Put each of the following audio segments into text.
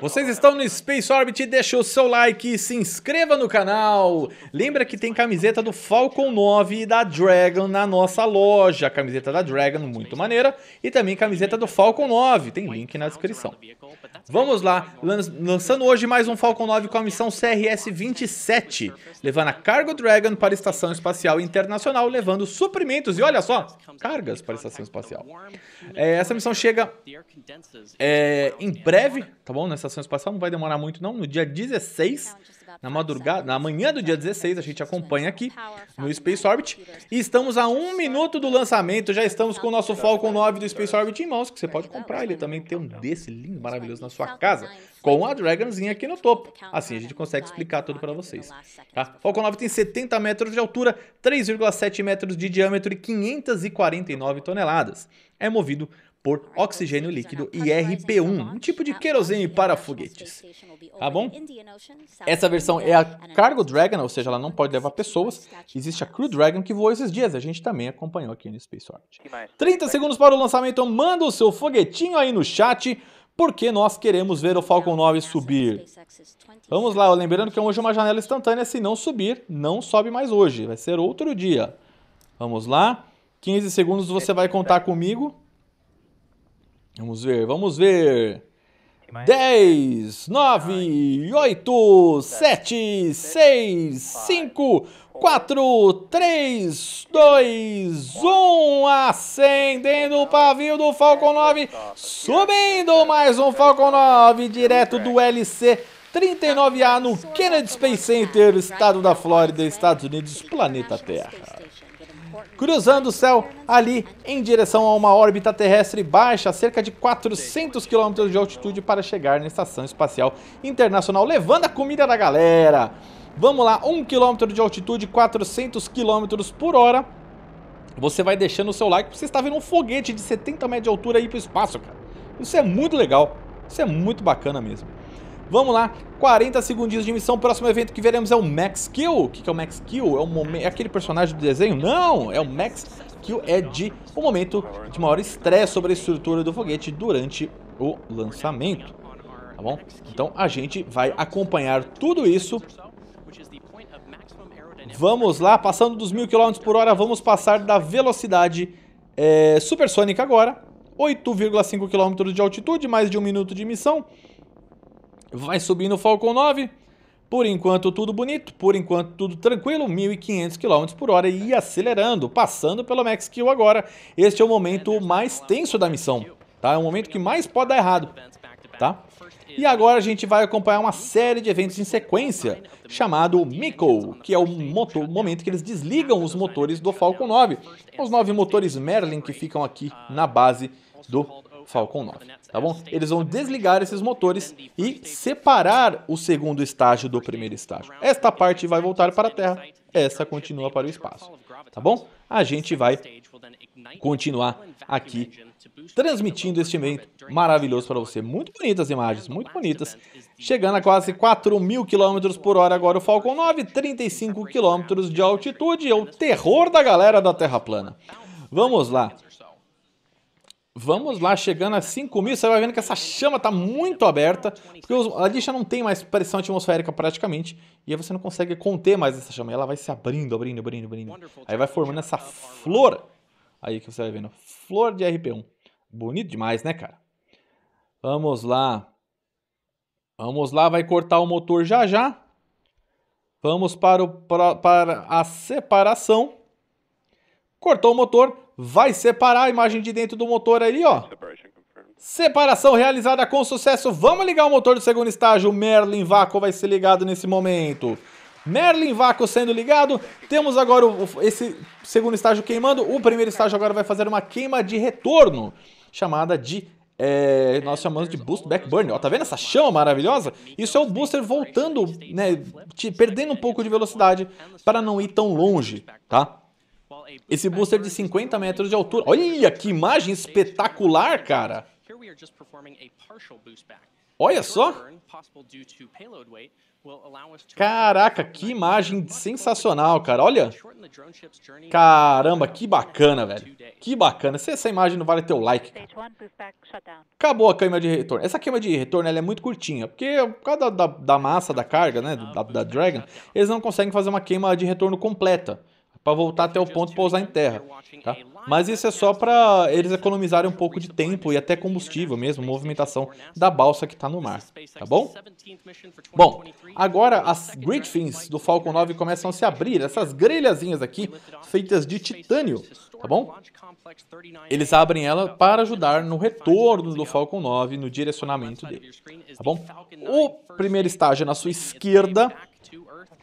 Vocês estão no Space Orbit, deixa o seu like, se inscreva no canal. Lembra que tem camiseta do Falcon 9 e da Dragon na nossa loja. A camiseta da Dragon, muito maneira. E também camiseta do Falcon 9, tem link na descrição. Vamos lá, lançando hoje mais um Falcon 9 com a missão CRS-27. Levando a Cargo Dragon para a Estação Espacial Internacional, levando suprimentos. E olha só, cargas para a Estação Espacial. É, essa missão chega é, em breve, tá bom? Na estação espacial não vai demorar muito não, no dia 16, na madrugada, na manhã do dia 16, a gente acompanha aqui no Space Orbit. E estamos a um minuto do lançamento, já estamos com o nosso Falcon 9 do Space Orbit em mãos, que você pode comprar, ele também tem um desse lindo, maravilhoso na sua casa, com a Dragonzinha aqui no topo. Assim a gente consegue explicar tudo para vocês. Tá? Falcon 9 tem 70 metros de altura, 3,7 metros de diâmetro e 549 toneladas. É movido por oxigênio líquido e RP1, um tipo de querosene para foguetes. Tá bom? Essa versão é a Cargo Dragon, ou seja, ela não pode levar pessoas. Existe a Crew Dragon que voou esses dias, a gente também acompanhou aqui no Space Orbit. 30 segundos para o lançamento, manda o seu foguetinho aí no chat, porque nós queremos ver o Falcon 9 subir. Vamos lá, lembrando que hoje é uma janela instantânea, se não subir, não sobe mais hoje, vai ser outro dia. Vamos lá, 15 segundos você vai contar comigo. Vamos ver, vamos ver. 10, 9, 8, 7, 6, 5, 4, 3, 2, 1. Acendendo o pavio do Falcon 9. Subindo mais um Falcon 9 direto do LC 39A no Kennedy Space Center, estado da Flórida, Estados Unidos, planeta Terra cruzando o céu ali em direção a uma órbita terrestre baixa, cerca de 400 km de altitude para chegar na Estação Espacial Internacional, levando a comida da galera. Vamos lá, 1 km de altitude, 400 km por hora. Você vai deixando o seu like, porque você está vendo um foguete de 70 metros de altura aí para o espaço, cara. Isso é muito legal, isso é muito bacana mesmo. Vamos lá, 40 segundinhos de missão. Próximo evento que veremos é o Max Kill. O que é o Max Kill? É, é aquele personagem do desenho? Não, é o Max Kill. É de um momento de maior estresse sobre a estrutura do foguete durante o lançamento. Tá bom? Então a gente vai acompanhar tudo isso. Vamos lá, passando dos mil km por hora, vamos passar da velocidade é, supersônica agora. 8,5 km de altitude, mais de um minuto de missão. Vai subindo o Falcon 9. Por enquanto tudo bonito, por enquanto tudo tranquilo, 1.500 km por hora e acelerando, passando pelo Max Kill agora. Este é o momento mais tenso da missão, tá? É o momento que mais pode dar errado, tá? E agora a gente vai acompanhar uma série de eventos em sequência, chamado Miko, que é o motor, momento que eles desligam os motores do Falcon 9. Os nove motores Merlin que ficam aqui na base do Falcon 9, tá bom? Eles vão desligar esses motores e separar o segundo estágio do primeiro estágio. Esta parte vai voltar para a Terra, essa continua para o espaço, tá bom? A gente vai continuar aqui transmitindo este evento maravilhoso para você. Muito bonitas imagens, muito bonitas. Chegando a quase 4 mil quilômetros por hora agora o Falcon 9, 35 quilômetros de altitude, é o terror da galera da Terra plana. Vamos lá. Vamos lá, chegando a 5 mil, você vai vendo que essa chama está muito aberta, porque a lixa não tem mais pressão atmosférica praticamente, e aí você não consegue conter mais essa chama, ela vai se abrindo, abrindo, abrindo, abrindo. Aí vai formando essa flor, aí que você vai vendo, flor de RP1. Bonito demais, né, cara? Vamos lá. Vamos lá, vai cortar o motor já já. Vamos para, o, para, para a separação. Cortou o motor, vai separar a imagem de dentro do motor ali, ó. Separação realizada com sucesso. Vamos ligar o motor do segundo estágio. O Merlin Vácuo vai ser ligado nesse momento. Merlin Vácuo sendo ligado. Temos agora o, esse segundo estágio queimando. O primeiro estágio agora vai fazer uma queima de retorno, chamada de é, nós chamamos de Boost Back Burn. Ó, tá vendo essa chama maravilhosa? Isso é o booster voltando, né, te, perdendo um pouco de velocidade para não ir tão longe, tá? Esse booster de 50 metros de altura. Olha que imagem espetacular, cara! Olha só! Caraca, que imagem sensacional, cara. Olha. Caramba, que bacana, velho. Que bacana. Se essa imagem não vale teu like. Acabou a queima de retorno. Essa queima de retorno é muito curtinha, porque por causa da, da, massa da carga, né, da, da Dragon, eles não conseguem fazer uma queima de retorno completa para voltar até o ponto pousar em terra, tá? Mas isso é só para eles economizarem um pouco de tempo e até combustível mesmo, movimentação da balsa que está no mar, tá bom? Bom, agora as grid fins do Falcon 9 começam a se abrir, essas grelhazinhas aqui feitas de titânio, tá bom? Eles abrem ela para ajudar no retorno do Falcon 9, no direcionamento dele, tá bom? O primeiro estágio é na sua esquerda,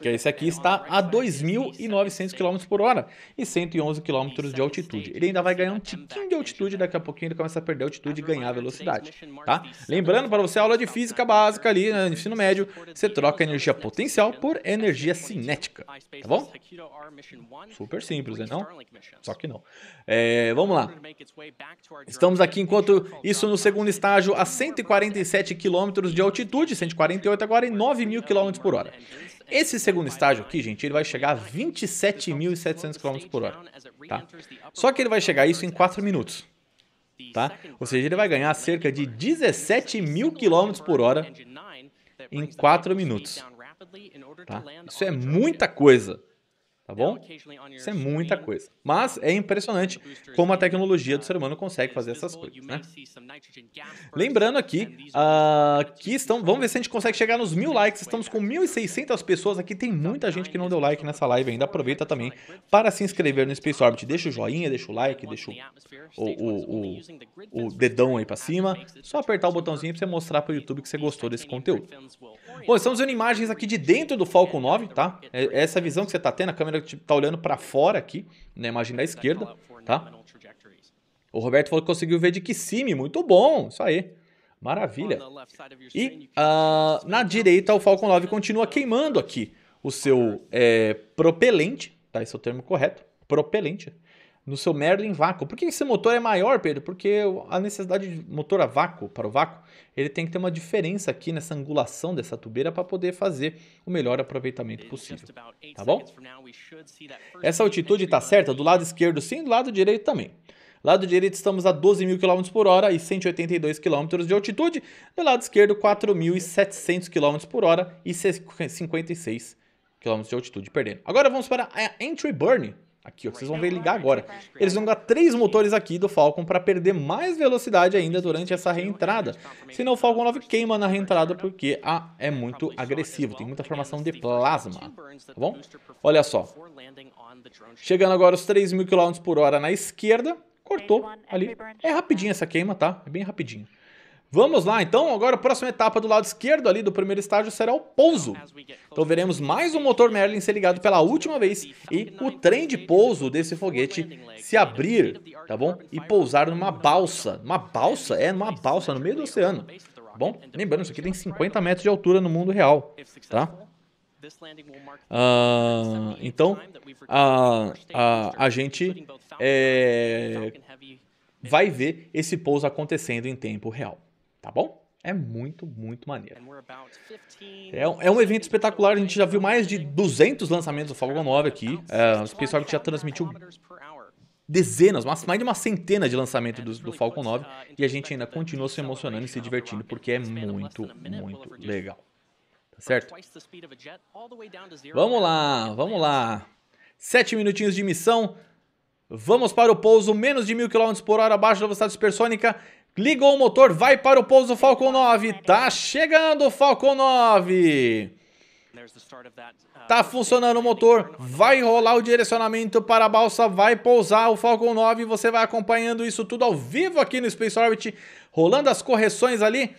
que esse aqui está a 2.900 km por hora e 111 km de altitude. Ele ainda vai ganhar um tiquinho de altitude, daqui a pouquinho ele começa a perder altitude e ganhar velocidade, tá? Lembrando para você, aula de física básica ali né, no ensino médio, você troca energia potencial por energia cinética, tá bom? Super simples, né não? Só que não. É, vamos lá. Estamos aqui enquanto isso no segundo estágio a 147 km de altitude, 148 agora em 9.000 km por hora. Esse segundo estágio aqui, gente, ele vai chegar a 27.700 km por hora, tá? Só que ele vai chegar a isso em 4 minutos, tá? Ou seja, ele vai ganhar cerca de 17 mil km por hora em 4 minutos, tá? Isso é muita coisa. Tá bom? Isso é muita coisa. Mas é impressionante como a tecnologia do ser humano consegue fazer essas coisas, né? Lembrando aqui uh, que estão... Vamos ver se a gente consegue chegar nos mil likes. Estamos com 1.600 pessoas aqui. Tem muita gente que não deu like nessa live ainda. Aproveita também para se inscrever no Space Orbit. Deixa o joinha, deixa o like, deixa o, o, o, o dedão aí para cima. Só apertar o botãozinho para você mostrar para o YouTube que você gostou desse conteúdo. Bom, estamos vendo imagens aqui de dentro do Falcon 9, tá? É essa visão que você está tendo, a câmera câmera tá olhando para fora aqui, na imagem da esquerda, tá? O Roberto falou que conseguiu ver de Kissimmee, muito bom, isso aí. Maravilha. E uh, na direita o Falcon 9 continua queimando aqui o seu é, propelente, tá? Esse é o termo correto, propelente no seu Merlin vácuo. Por que esse motor é maior, Pedro? Porque a necessidade de motor a vácuo, para o vácuo, ele tem que ter uma diferença aqui nessa angulação dessa tubeira para poder fazer o melhor aproveitamento possível. Tá bom? Essa altitude está certa? Do lado esquerdo sim, do lado direito também. Lado direito estamos a 12 mil km por hora e 182 km de altitude. Do lado esquerdo, 4.700 km por hora e 56 km de altitude, perdendo. Agora vamos para a Entry Burn, Aqui, ó, vocês vão ver ligar agora. Eles vão dar três motores aqui do Falcon para perder mais velocidade ainda durante essa reentrada. Senão o Falcon 9 queima na reentrada porque ah, é muito agressivo, tem muita formação de plasma. Tá bom? Olha só. Chegando agora aos 3.000 km por hora na esquerda. Cortou ali. É rapidinho essa queima, tá? É bem rapidinho. Vamos lá, então, agora a próxima etapa do lado esquerdo ali do primeiro estágio será o pouso. Então veremos mais um motor Merlin ser ligado pela última vez e o trem de pouso desse foguete se abrir, tá bom? E pousar numa balsa. Uma balsa? É, numa balsa no meio do oceano, tá bom? Lembrando, isso aqui tem 50 metros de altura no mundo real, tá? Uh, então, uh, a gente é, vai ver esse pouso acontecendo em tempo real tá bom? É muito, muito maneiro. É, é um evento espetacular, a gente já viu mais de 200 lançamentos do Falcon 9 aqui. É, o pessoal que já transmitiu dezenas, mais de uma centena de lançamentos do, do Falcon 9 e a gente ainda continua se emocionando e se divertindo porque é muito, muito legal. Tá certo? Vamos lá, vamos lá. Sete minutinhos de missão. Vamos para o pouso, menos de mil km por hora abaixo da velocidade supersônica. Ligou o motor, vai para o pouso Falcon 9. Tá chegando o Falcon 9. Tá funcionando o motor, vai rolar o direcionamento para a balsa, vai pousar o Falcon 9. Você vai acompanhando isso tudo ao vivo aqui no Space Orbit, rolando as correções ali.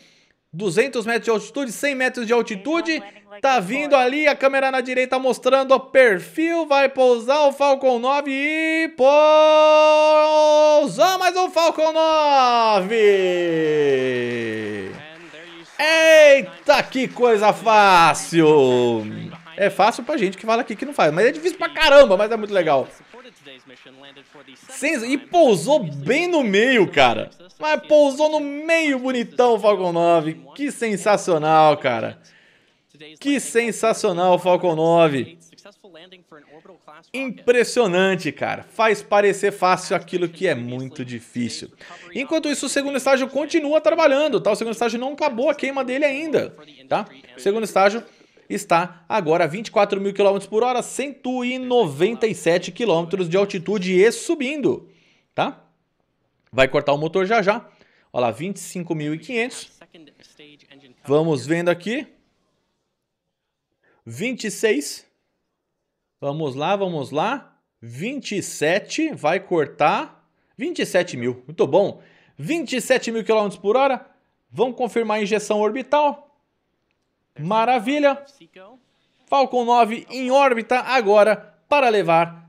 200 metros de altitude, 100 metros de altitude. Tá vindo ali a câmera na direita mostrando o perfil. Vai pousar o Falcon 9 e pousou mais um Falcon 9. Eita, que coisa fácil. É fácil pra gente que fala aqui que não faz, mas é difícil pra caramba, mas é muito legal. E pousou bem no meio, cara. Mas pousou no meio bonitão o Falcon 9. Que sensacional, cara. Que sensacional o Falcon 9. Impressionante, cara. Faz parecer fácil aquilo que é muito difícil. Enquanto isso, o segundo estágio continua trabalhando, tá? O segundo estágio não acabou a queima dele ainda, tá? O segundo estágio está agora a 24 mil km por hora, 197 km de altitude e subindo, tá? Vai cortar o motor já já. Olha lá, 25.500. Vamos vendo aqui. 26. Vamos lá, vamos lá. 27, vai cortar. 27 mil, muito bom. 27 mil km por hora. Vamos confirmar a injeção orbital. Maravilha. Falcon 9 em órbita agora para levar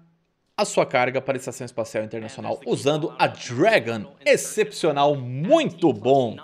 a sua carga para a Estação Espacial Internacional usando a Dragon. Excepcional, muito bom.